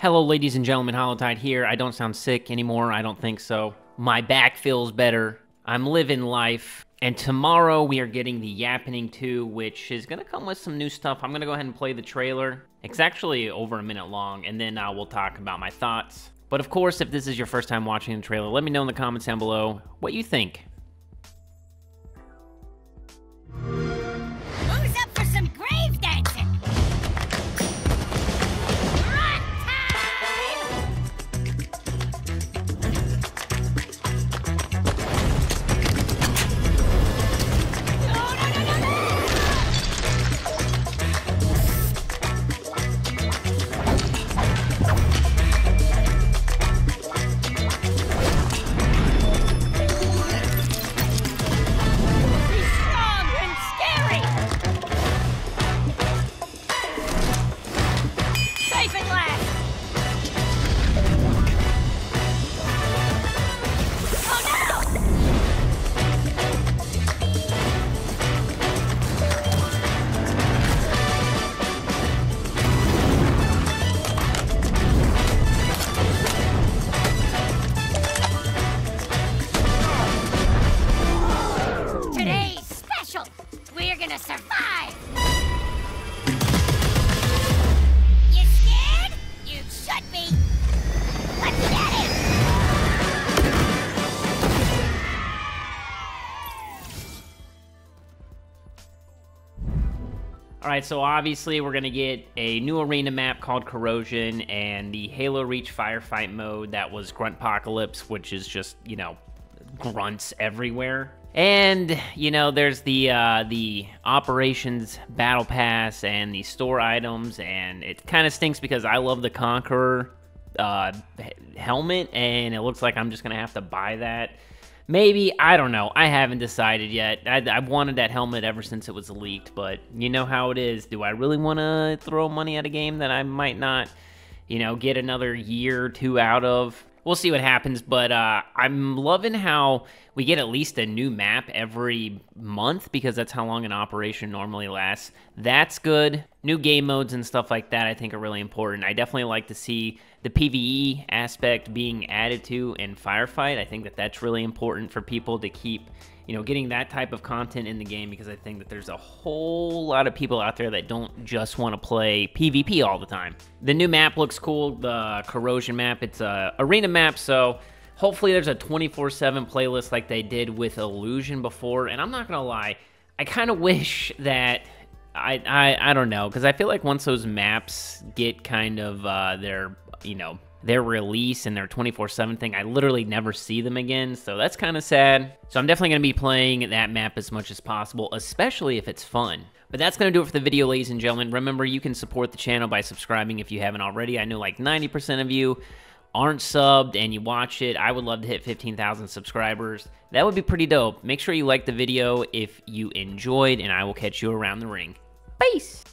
Hello, ladies and gentlemen, Hollowtide here. I don't sound sick anymore. I don't think so. My back feels better. I'm living life. And tomorrow we are getting the Yappening 2, which is going to come with some new stuff. I'm going to go ahead and play the trailer. It's actually over a minute long, and then we'll talk about my thoughts. But of course, if this is your first time watching the trailer, let me know in the comments down below what you think. Alright, so obviously we're to get a new arena map called Corrosion and the Halo Reach firefight mode that was Gruntpocalypse, which is just, you know, grunts everywhere. And, you know, there's the uh, the operations battle pass and the store items, and it kind of stinks because I love the Conqueror uh, helmet, and it looks like I'm just gonna have to buy that. Maybe I don't know. I haven't decided yet. I, I've wanted that helmet ever since it was leaked, but you know how it is. Do I really want to throw money at a game that I might not, you know, get another year or two out of? We'll see what happens, but uh, I'm loving how we get at least a new map every month because that's how long an operation normally lasts. That's good. New game modes and stuff like that I think are really important. I definitely like to see the PvE aspect being added to in Firefight. I think that that's really important for people to keep, you know, getting that type of content in the game because I think that there's a whole lot of people out there that don't just want to play PvP all the time. The new map looks cool, the corrosion map. It's a arena map, so hopefully there's a 24/7 playlist like they did with Illusion before. And I'm not gonna lie, I kind of wish that I I, I don't know because I feel like once those maps get kind of uh, their you know their release and their 24/7 thing, I literally never see them again. So that's kind of sad. So I'm definitely gonna be playing that map as much as possible, especially if it's fun. But that's going to do it for the video, ladies and gentlemen. Remember, you can support the channel by subscribing if you haven't already. I know like 90% of you aren't subbed and you watch it. I would love to hit 15,000 subscribers. That would be pretty dope. Make sure you like the video if you enjoyed, and I will catch you around the ring. Peace!